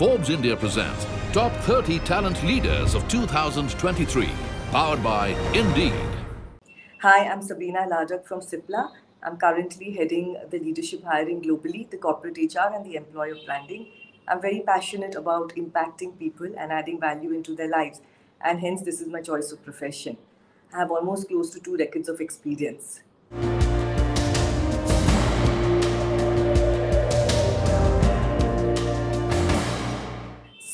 Forbes India presents Top 30 Talent Leaders of 2023. Powered by Indeed. Hi, I'm Sabeena Ladak from Cipla. I'm currently heading the leadership hiring globally, the corporate HR, and the employer branding. I'm very passionate about impacting people and adding value into their lives, and hence, this is my choice of profession. I have almost close to two decades of experience.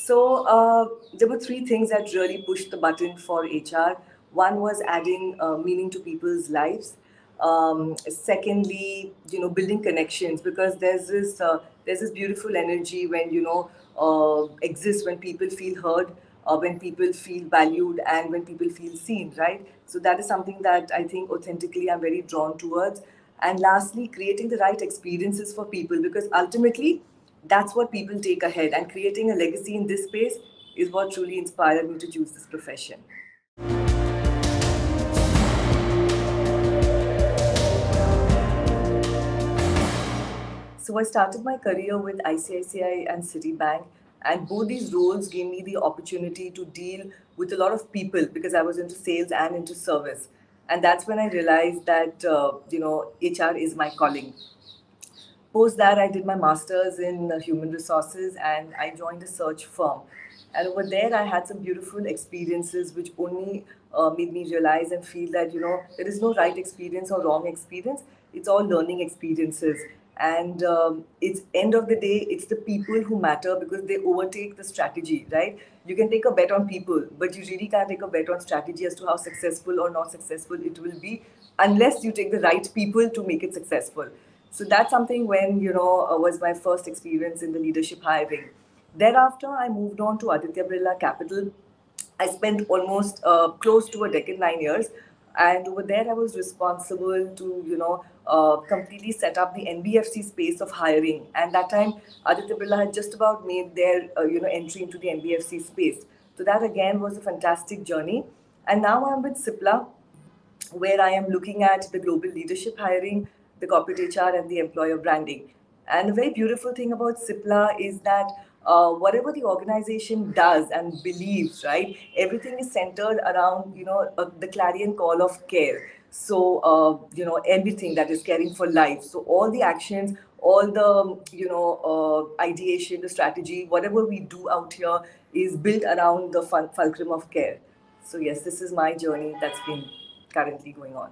So uh, there were three things that really pushed the button for HR. One was adding uh, meaning to people's lives. Um, secondly, you know, building connections because there's this uh, there's this beautiful energy when you know uh, exists when people feel heard, uh, when people feel valued, and when people feel seen. Right. So that is something that I think authentically I'm very drawn towards. And lastly, creating the right experiences for people because ultimately that's what people take ahead. And creating a legacy in this space is what truly inspired me to choose this profession. So I started my career with ICICI and Citibank, and both these roles gave me the opportunity to deal with a lot of people because I was into sales and into service. And that's when I realized that uh, you know HR is my calling post that, I did my master's in human resources and I joined a search firm. And over there, I had some beautiful experiences which only uh, made me realize and feel that, you know, there is no right experience or wrong experience. It's all learning experiences. And um, it's end of the day, it's the people who matter because they overtake the strategy, right? You can take a bet on people, but you really can't take a bet on strategy as to how successful or not successful it will be unless you take the right people to make it successful. So that's something when, you know, uh, was my first experience in the leadership hiring. Thereafter, I moved on to Aditya Birla Capital. I spent almost uh, close to a decade, nine years. And over there, I was responsible to, you know, uh, completely set up the NBFC space of hiring. And that time, Aditya Birla had just about made their, uh, you know, entry into the NBFC space. So that again was a fantastic journey. And now I'm with Cipla, where I am looking at the global leadership hiring, the corporate HR and the employer branding. And the very beautiful thing about Cipla is that uh, whatever the organization does and believes, right, everything is centered around, you know, uh, the clarion call of care. So, uh, you know, everything that is caring for life. So, all the actions, all the, you know, uh, ideation, the strategy, whatever we do out here is built around the fulcrum of care. So, yes, this is my journey that's been currently going on.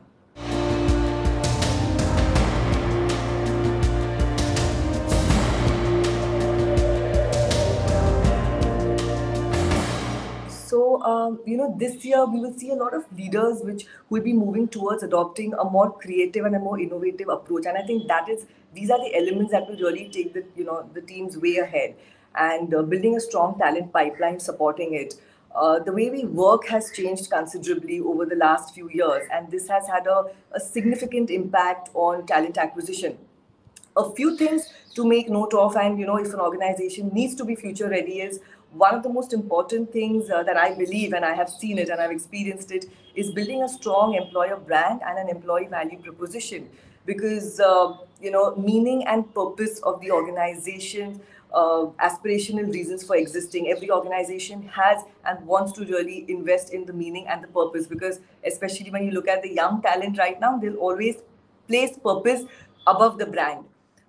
So, um, you know, this year we will see a lot of leaders which will be moving towards adopting a more creative and a more innovative approach. And I think that is these are the elements that will really take the you know the teams way ahead and uh, building a strong talent pipeline supporting it. Uh, the way we work has changed considerably over the last few years, and this has had a, a significant impact on talent acquisition a few things to make note of and you know if an organization needs to be future ready is one of the most important things uh, that I believe, and I have seen it and I've experienced it, is building a strong employer brand and an employee value proposition. Because, uh, you know, meaning and purpose of the organization, uh, aspirational reasons for existing. Every organization has and wants to really invest in the meaning and the purpose. Because, especially when you look at the young talent right now, they'll always place purpose above the brand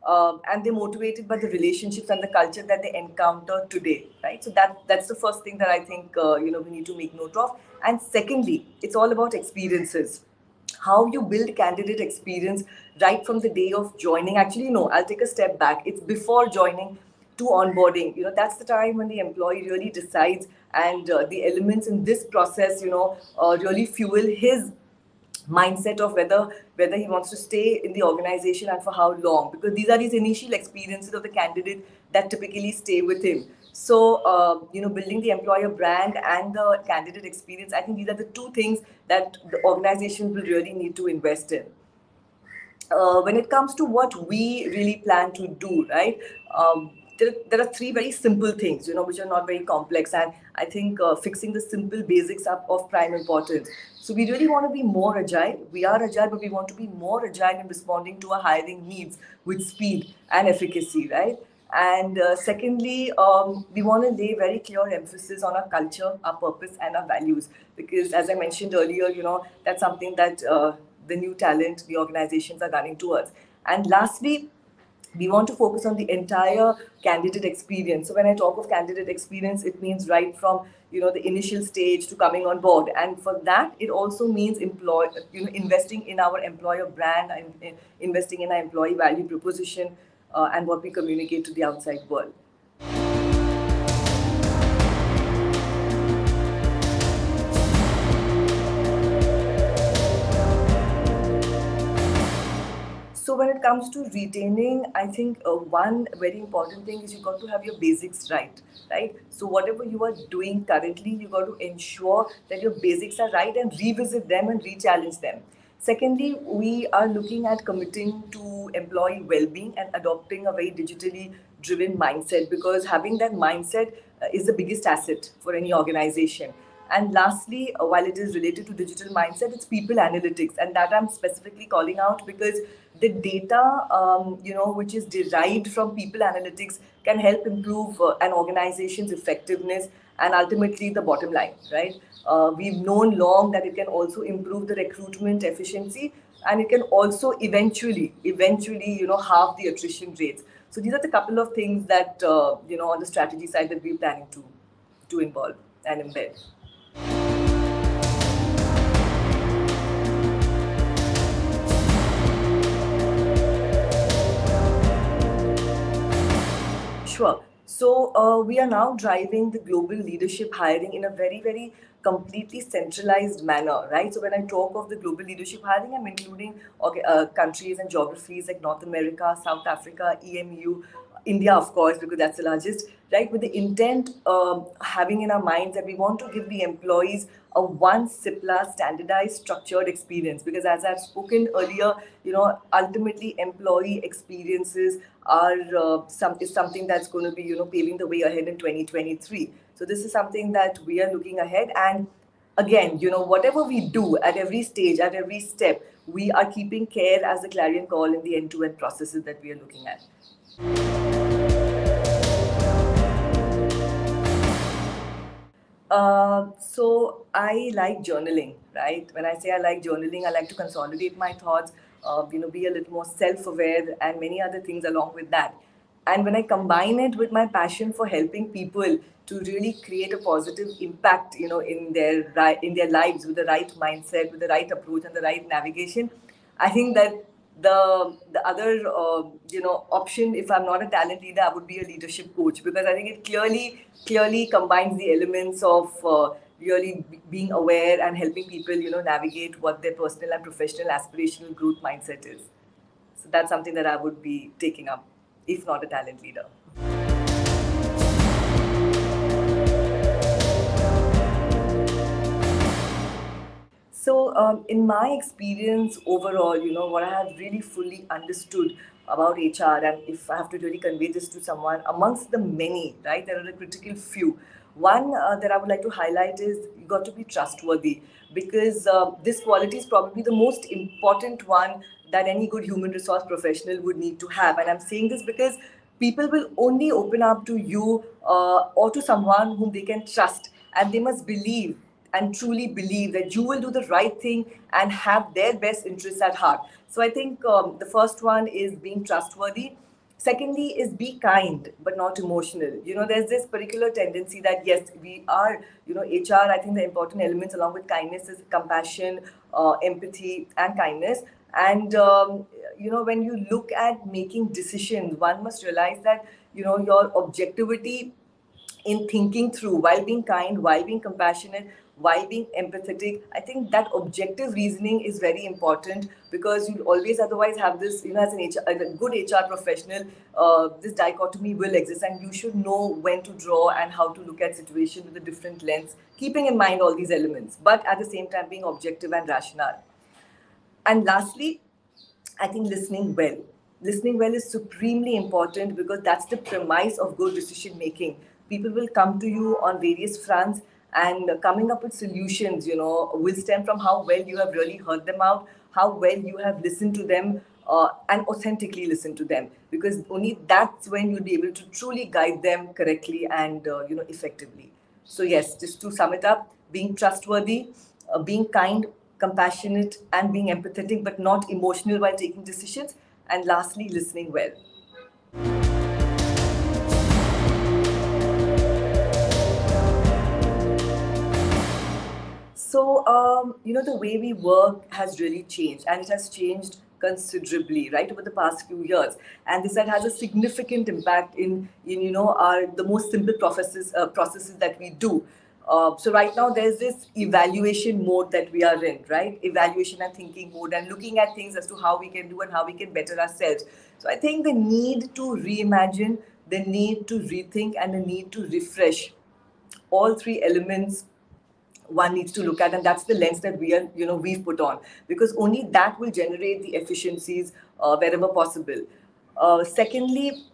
um, and they're motivated by the relationships and the culture that they encounter today right? So that that's the first thing that i think uh, you know we need to make note of. And secondly it's all about experiences. How you build candidate experience right from the day of joining. Actually no i'll take a step back. It's before joining to onboarding. You know that's the time when the employee really decides and uh, the elements in this process you know uh, really fuel his mindset of whether whether he wants to stay in the organization and for how long. Because these are his initial experiences of the candidate that typically stay with him. So uh, you know building the employer brand and the candidate experience i think these are the two things that the organization will really need to invest in. Uh, when it comes to what we really plan to do right um, there, there are three very simple things, you know, which are not very complex. And I think uh, fixing the simple basics up of prime importance. So we really want to be more agile. We are agile, but we want to be more agile in responding to our hiring needs with speed and efficacy, right? And uh, secondly, um, we want to lay very clear emphasis on our culture, our purpose, and our values. Because as I mentioned earlier, you know, that's something that uh, the new talent, the organizations are running towards. And lastly, we want to focus on the entire candidate experience. So when I talk of candidate experience, it means right from you know the initial stage to coming on board, and for that, it also means employ you know investing in our employer brand and investing in our employee value proposition uh, and what we communicate to the outside world. So when it comes to retaining, I think uh, one very important thing is you got to have your basics right, right? So whatever you are doing currently, you got to ensure that your basics are right and revisit them and re-challenge them. Secondly, we are looking at committing to employee well-being and adopting a very digitally driven mindset because having that mindset uh, is the biggest asset for any organization. And lastly, uh, while it is related to digital mindset, it's people analytics, and that I'm specifically calling out because the data, um, you know, which is derived from people analytics, can help improve uh, an organization's effectiveness and ultimately the bottom line, right? Uh, we've known long that it can also improve the recruitment efficiency and it can also eventually, eventually, you know, halve the attrition rates. So these are the couple of things that, uh, you know, on the strategy side that we're planning to, to involve and embed. Sure. So uh, we are now driving the global leadership hiring in a very, very completely centralized manner, right? So when I talk of the global leadership hiring, I'm including uh, countries and geographies like North America, South Africa, EMU, India, of course, because that's the largest, right? With the intent um, having in our minds that we want to give the employees a one CIPLA standardized structured experience. Because as I've spoken earlier, you know, ultimately employee experiences are uh, some is something that's going to be, you know, paving the way ahead in 2023. So this is something that we are looking ahead and again, you know, whatever we do at every stage, at every step, we are keeping care as the clarion call in the end-to-end processes that we are looking at. Uh, so I like journaling, right? When I say I like journaling, I like to consolidate my thoughts, uh, you know, be a little more self-aware and many other things along with that. And when I combine it with my passion for helping people to really create a positive impact, you know, in their in their lives with the right mindset, with the right approach and the right navigation, I think that the the other uh, you know option if i'm not a talent leader i would be a leadership coach because i think it clearly clearly combines the elements of uh, really being aware and helping people you know navigate what their personal and professional aspirational growth mindset is. So that's something that i would be taking up if not a talent leader um, in my experience overall, you know, what I have really fully understood about HR, and if I have to really convey this to someone, amongst the many, right, there are a critical few. One uh, that I would like to highlight is you got to be trustworthy because uh, this quality is probably the most important one that any good human resource professional would need to have. And I'm saying this because people will only open up to you uh, or to someone whom they can trust, and they must believe and truly believe that you will do the right thing and have their best interests at heart. So I think um, the first one is being trustworthy. Secondly, is be kind but not emotional. You know, there's this particular tendency that yes, we are, you know, HR. I think the important elements along with kindness is compassion, uh, empathy, and kindness. And um, you know, when you look at making decisions, one must realize that you know your objectivity in thinking through while being kind, while being compassionate, while being empathetic i think that objective reasoning is very important because you always otherwise have this you know as an HR, a good hr professional uh, this dichotomy will exist and you should know when to draw and how to look at situation with a different lens keeping in mind all these elements but at the same time being objective and rational. And lastly i think listening well. Listening well is supremely important because that's the premise of good decision making people will come to you on various fronts and coming up with solutions you know will stem from how well you have really heard them out how well you have listened to them uh, and authentically listen to them. Because only that's when you'll be able to truly guide them correctly and uh, you know effectively. So yes just to sum it up being trustworthy uh, being kind compassionate and being empathetic but not emotional while taking decisions and lastly listening well so um, you know the way we work has really changed and it has changed considerably right over the past few years. And this has a significant impact in in you know our the most simple processes uh, processes that we do. Uh, so right now there's this evaluation mode that we are in right? Evaluation and thinking mode and looking at things as to how we can do and how we can better ourselves. So i think the need to reimagine the need to rethink and the need to refresh all three elements one needs to look at and that's the lens that we are you know we've put on. Because only that will generate the efficiencies uh, wherever possible. Uh, secondly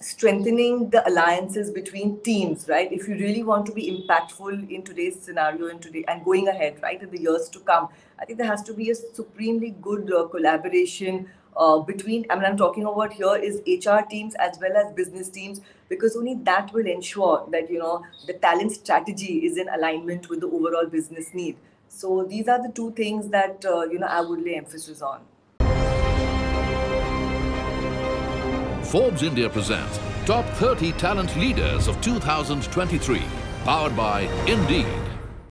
strengthening the alliances between teams right? If you really want to be impactful in today's scenario and today and going ahead right in the years to come i think there has to be a supremely good uh, collaboration uh, between i mean i'm talking about here is hr teams as well as business teams because only that will ensure that you know the talent strategy is in alignment with the overall business need. So these are the two things that uh, you know i would lay emphasis on. Forbes india presents top 30 talent leaders of 2023 powered by indeed